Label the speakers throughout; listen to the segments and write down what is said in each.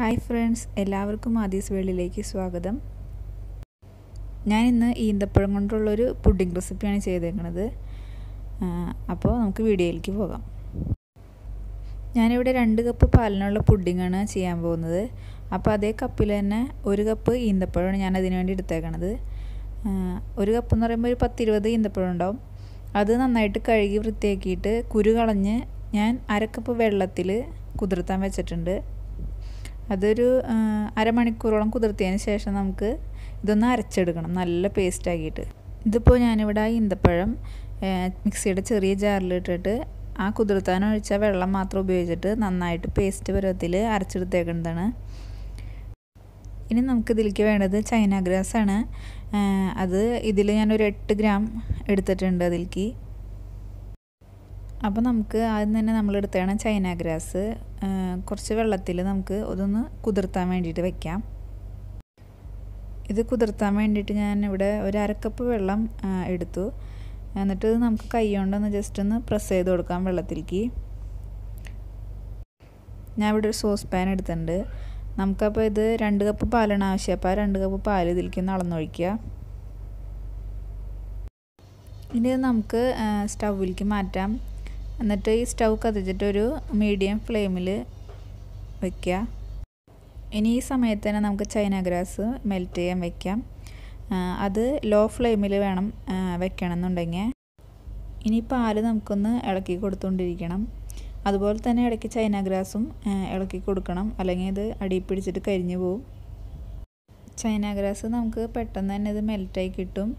Speaker 1: Hi friends എല്ലാവർക്കും ആദീസ് വേളിലേക്ക് സ്വാഗതം. ഞാൻ ഇന്ന് ഈന്തപ്പഴം കൊണ്ടുള്ളൊരു പുഡിംഗ് റെസിപ്പിയാണ് ചെയ്തേക്കുന്നത് അപ്പോൾ നമുക്ക് വീഡിയോയിലേക്ക് പോകാം. ഞാനിവിടെ രണ്ട് കപ്പ് പാലിനുള്ള പുഡിങ്ങാണ് ചെയ്യാൻ പോകുന്നത്. അപ്പോൾ അതേ കപ്പിൽ തന്നെ ഒരു കപ്പ് ഈന്തപ്പഴമാണ് ഞാൻ അതിന് വേണ്ടി എടുത്തേക്കണത്. ഒരു കപ്പ് എന്ന് പറയുമ്പോൾ ഒരു പത്തിരുപത് ഈന്തപ്പഴം ഉണ്ടാവും. അത് നന്നായിട്ട് കഴുകി വൃത്തിയാക്കിയിട്ട് കുരു കളഞ്ഞ് ഞാൻ അരക്കപ്പ് വെള്ളത്തിൽ കുതിർത്താൻ വെച്ചിട്ടുണ്ട്. അതൊരു അരമണിക്കൂറോളം കുതിർത്തിയതിന് ശേഷം നമുക്ക് ഇതൊന്ന് അരച്ചെടുക്കണം. നല്ല പേസ്റ്റ് ആക്കിയിട്ട്. ഇതിപ്പോൾ ഞാനിവിടെ ഈന്തപ്പഴം മിക്സിയുടെ ചെറിയ ജാറിലിട്ടിട്ട് ആ കുതിർത്താൻ ഒഴിച്ച വെള്ളം മാത്രം ഉപയോഗിച്ചിട്ട് നന്നായിട്ട് പേസ്റ്റ് പരുവത്തിൽ അരച്ചെടുത്തേക്കുന്നതാണ്. ഇനി നമുക്ക് ഇതിലേക്ക് വേണ്ടത് ചൈന ഗ്രാസ് ആണ് അത് ഇതിൽ ഞാനൊരു എട്ട് ഗ്രാം എടുത്തിട്ടുണ്ട് അതിലേക്ക്. അപ്പോൾ നമുക്ക് ആദ്യം തന്നെ നമ്മൾ എടുത്തതാണ് ചൈന ഗ്രാസ് കുറച്ച് വെള്ളത്തിൽ നമുക്ക് അതൊന്ന് കുതിർത്താൻ വേണ്ടിയിട്ട് വെക്കാം. ഇത് കുതിർത്താൻ വേണ്ടിയിട്ട് ഞാൻ ഇവിടെ ഒരു അരക്കപ്പ് വെള്ളം എടുത്തു. എന്നിട്ട് നമുക്ക് കൈ കൊണ്ടൊന്ന് ജസ്റ്റ് ഒന്ന് പ്രസ് ചെയ്ത് കൊടുക്കാം വെള്ളത്തിലേക്ക്. ഞാൻ ഇവിടെ ഒരു സോസ് പാൻ എടുത്തിട്ടുണ്ട്. നമുക്കപ്പോൾ ഇത് രണ്ട് കപ്പ് പാലാണ് ആവശ്യം. അപ്പോൾ ആ രണ്ട് കപ്പ് പാൽ ഇതിലേക്ക് അളന്നൊഴിക്കുക ഇനി നമുക്ക് സ്റ്റൗവിലേക്ക് മാറ്റാം. എന്നിട്ട് ഈ സ്റ്റൗ കത്തിച്ചിട്ടൊരു മീഡിയം ഫ്ലെയിമിൽ വയ്ക്കുക ഇനി ഈ സമയത്ത് തന്നെ നമുക്ക് ചൈന ഗ്രാസ് മെൽറ്റ് ചെയ്യാൻ വയ്ക്കാം അത് ലോ ഫ്ലെയിമിൽ വേണം വെക്കണം എന്നുണ്ടെങ്കിൽ ഇനി പാൽ നമുക്കൊന്ന് ഇളക്കി കൊടുത്തുകൊണ്ടിരിക്കണം. അതുപോലെ തന്നെ ഇടയ്ക്ക് ചൈന ഗ്രാസും ഇളക്കി കൊടുക്കണം. അല്ലെങ്കിൽ ഇത് അടി പിടിച്ചിട്ട് കരിഞ്ഞു പോവും. ചൈന ഗ്രാസ് നമുക്ക് പെട്ടെന്ന് തന്നെ ഇത് മെൽറ്റായി കിട്ടും.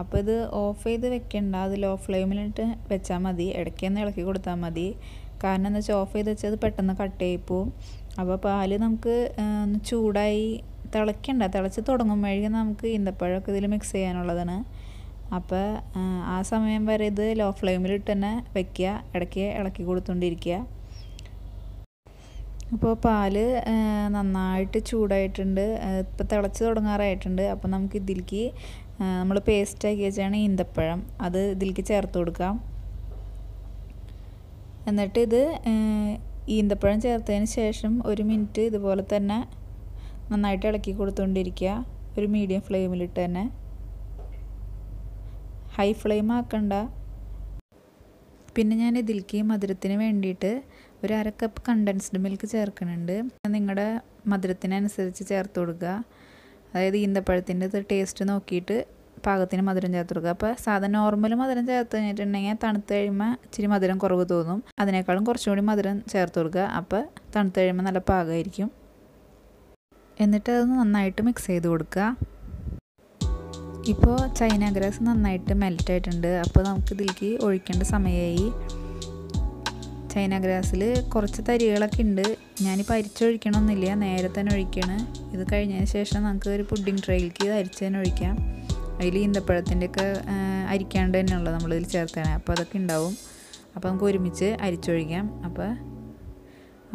Speaker 1: അപ്പോൾ ഇത് ഓഫ് ചെയ്ത് വെക്കണ്ട. അത് ലോ ഫ്ലെയിമിലിട്ട് വെച്ചാൽ മതി. ഇടയ്ക്കൊന്ന് ഇളക്കി കൊടുത്താൽ മതി. കാരണം എന്താ വെച്ചാൽ ഓഫ് ചെയ്ത് വെച്ചത് പെട്ടെന്ന് കട്ട് പോവും. അപ്പോൾ പാൽ നമുക്ക് ചൂടായി തിളയ്ക്കണ്ട. തിളച്ച് തുടങ്ങുമ്പോഴേക്കും നമുക്ക് ഈന്തപ്പഴമൊക്കെ ഇതിൽ മിക്സ് ചെയ്യാനുള്ളതാണ്. അപ്പോൾ ആ സമയം വരെ ഇത് ലോ ഫ്ലെയിമിലിട്ട് തന്നെ വെക്കുക. ഇടയ്ക്ക് ഇളക്കി കൊടുത്തുകൊണ്ടിരിക്കുക അപ്പോൾ പാൽ നന്നായിട്ട് ചൂടായിട്ടുണ്ട്. ഇപ്പോൾ തിളച്ച് തുടങ്ങാറായിട്ടുണ്ട്. അപ്പോൾ നമുക്ക് ഇതിലേക്ക് നമ്മൾ പേസ്റ്റാക്കി വെച്ചാണ് ഈന്തപ്പഴം. അത് ഇതിലേക്ക് ചേർത്ത് കൊടുക്കാം. എന്നിട്ട് ഇത് ഈന്തപ്പഴം ചേർത്തതിന് ശേഷം ഒരു മിനിറ്റ് ഇതുപോലെ തന്നെ നന്നായിട്ട് ഇളക്കി കൊടുത്തുകൊണ്ടിരിക്കുക. ഒരു മീഡിയം ഫ്ലെയിമിലിട്ട് തന്നെ. ഹൈ ഫ്ലെയിം ആക്കണ്ട. പിന്നെ ഞാൻ ഇതിലേക്ക് മധുരത്തിന് വേണ്ടിയിട്ട് ഒരു അര കപ്പ് കണ്ടൻസ്ഡ് മിൽക്ക് ചേർക്കുന്നുണ്ട് നിങ്ങളുടെ മധുരത്തിനനുസരിച്ച് ചേർത്ത് കൊടുക്കുക. അതായത് ഈന്തപ്പഴത്തിന്റെ ടേസ്റ്റ് നോക്കിയിട്ട് പാകത്തിന് മധുരം ചേർത്ത് കൊടുക്കുക. അപ്പോൾ സാധാരണ നോർമൽ മധുരം ചേർത്ത് കഴിഞ്ഞിട്ടുണ്ടെങ്കിൽ തണുത്ത് കഴിയുമ്പോൾ ഇച്ചിരി മധുരം കുറവ് തോന്നും. അതിനേക്കാളും കുറച്ചും കൂടി മധുരം ചേർത്ത് കൊടുക്കുക. അപ്പോൾ തണുത്ത് കഴിയുമ്പോൾ നല്ല പാകമായിരിക്കും എന്നിട്ട് അത് നന്നായിട്ട് മിക്സ് ചെയ്ത് കൊടുക്കുക. ഇപ്പോൾ ചൈന ഗ്രാസ് നന്നായിട്ട് മെൽറ്റ് ആയിട്ടുണ്ട്. അപ്പോൾ നമുക്ക് ഇതിലേക്ക് ഒഴിക്കേണ്ട സമയമായി ചൈന ഗ്രാസിൽ കുറച്ച് തരികളൊക്കെ ഉണ്ട്. ഞാനിപ്പോൾ അരിച്ചൊഴിക്കണമെന്നില്ല നേരെ തന്നെ ഒഴിക്കണം. ഇത് കഴിഞ്ഞതിന് ശേഷം നമുക്ക് ഒരു പുഡിംഗ് ട്രേയിലേക്ക് ഇത് അരിച്ച് തന്നെ ഒഴിക്കാം. അതിൽ ഈന്തപ്പഴത്തിന്റെയൊക്കെ അരിക്കാണ്ട് തന്നെയുള്ളത് നമ്മളിതിൽ ചേർത്താണ് അപ്പോൾ അതൊക്കെ ഉണ്ടാവും. അപ്പോൾ നമുക്ക് ഒരുമിച്ച് അരിച്ചൊഴിക്കാം. അപ്പോൾ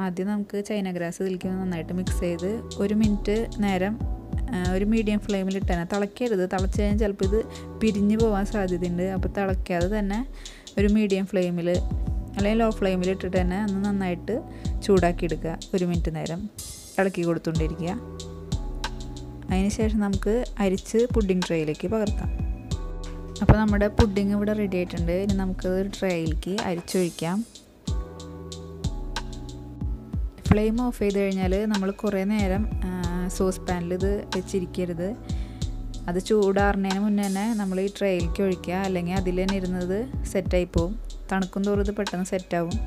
Speaker 1: ആദ്യം നമുക്ക് ചൈന ഗ്രാസ് ഇതിലേക്ക് നന്നായിട്ട് മിക്സ് ചെയ്ത് ഒരു മിനിറ്റ് നേരം ഒരു മീഡിയം ഫ്ലെയിമിൽ ഇട്ടാൽ തിളക്കരുത് തിളച്ച് കഴിഞ്ഞാൽ ചിലപ്പോൾ ഇത് പിരിഞ്ഞു പോകാൻ സാധ്യതയുണ്ട്. അപ്പോൾ തിളയ്ക്കാതെ തന്നെ ഒരു മീഡിയം ഫ്ലെയിമിൽ അല്ലെങ്കിൽ ലോ ഫ്ലെയിമിൽ ഇട്ടിട്ട് തന്നെ ഒന്ന് നന്നായിട്ട് ചൂടാക്കി എടുക്കുക ഒരു മിനിറ്റ് നേരം ഇളക്കി കൊടുത്തുകൊണ്ടിരിക്കുക. അതിന് ശേഷം നമുക്ക് അരിച്ച് പുഡിംഗ് ട്രേയിലേക്ക് പകർത്താം. അപ്പോൾ നമ്മുടെ പുഡിംഗ് ഇവിടെ റെഡി ആയിട്ടുണ്ട്. ഇനി നമുക്ക് ഒരു ട്രേയിലേക്ക് അരിച്ചൊഴിക്കാം. ഫ്ലെയിം ഓഫ് ചെയ്ത് കഴിഞ്ഞാൽ നമ്മൾ കുറേ നേരം സോസ് പാനിൽ ഇത് വെച്ചിരിക്കരുത്. അത് ചൂടാറുന്നതിന് മുന്നേ തന്നെ നമ്മൾ ഈ ട്രേയിലേക്ക് ഒഴിക്കുക. അല്ലെങ്കിൽ അതിൽ തന്നെ ഇരുന്നത് സെറ്റായി പോവും. തണുക്കും തോറും ഇത് പെട്ടെന്ന് സെറ്റാവും.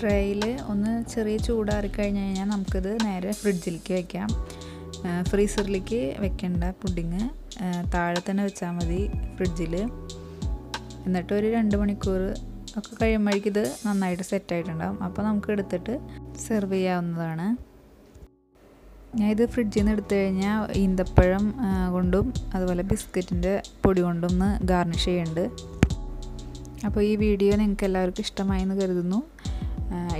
Speaker 1: ട്രേയിൽ ഒന്ന് ചെറിയ ചൂടാറി കഴിഞ്ഞ് കഴിഞ്ഞാൽ നമുക്കിത് നേരെ ഫ്രിഡ്ജിലേക്ക് വയ്ക്കാം ഫ്രീസറിലേക്ക് വെക്കേണ്ട പുഡിങ് താഴെ തന്നെ വെച്ചാൽ മതി ഫ്രിഡ്ജിൽ എന്നിട്ട് ഒരു രണ്ട് മണിക്കൂർ ഒക്കെ കഴിയുമ്പോഴേക്കും ഇത് നന്നായിട്ട് സെറ്റായിട്ടുണ്ടാകും അപ്പോൾ നമുക്ക് എടുത്തിട്ട് സെർവ് ചെയ്യാവുന്നതാണ്. ഞാൻ ഇത് ഫ്രിഡ്ജിൽ നിന്ന് എടുത്തു കഴിഞ്ഞാൽ ഈന്തപ്പഴം കൊണ്ടും അതുപോലെ ബിസ്ക്കറ്റിന്റെ പൊടി കൊണ്ടും ഒന്ന് ഗാർണിഷ് ചെയ്യുന്നുണ്ട്. അപ്പോൾ ഈ വീഡിയോ നിങ്ങൾക്ക് എല്ലാവർക്കും ഇഷ്ടമായെന്ന് കരുതുന്നു.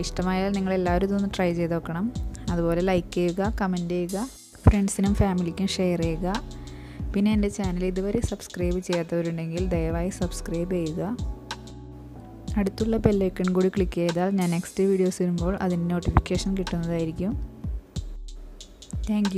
Speaker 1: ഇഷ്ടമായാൽ നിങ്ങൾ എല്ലാവരും ഇതൊന്ന് ട്രൈ ചെയ്ത് നോക്കണം. അതുപോലെ ലൈക്ക് ചെയ്യുക കമന്റ് ചെയ്യുക ഫ്രണ്ട്സിനും ഫാമിലിക്കും ഷെയർ ചെയ്യുക. പിന്നെ എന്റെ ചാനൽ ഇതുവരെ സബ്സ്ക്രൈബ് ചെയ്യാത്തവരുണ്ടെങ്കിൽ ദയവായി സബ്സ്ക്രൈബ് ചെയ്യുക. അടുത്തുള്ള ബെല്ലൈക്കൺ കൂടി ക്ലിക്ക് ചെയ്താൽ ഞാൻ നെക്സ്റ്റ് വീഡിയോസ് വരുമ്പോൾ അതിന്റെ നോട്ടിഫിക്കേഷൻ കിട്ടുന്നതായിരിക്കും. താങ്ക്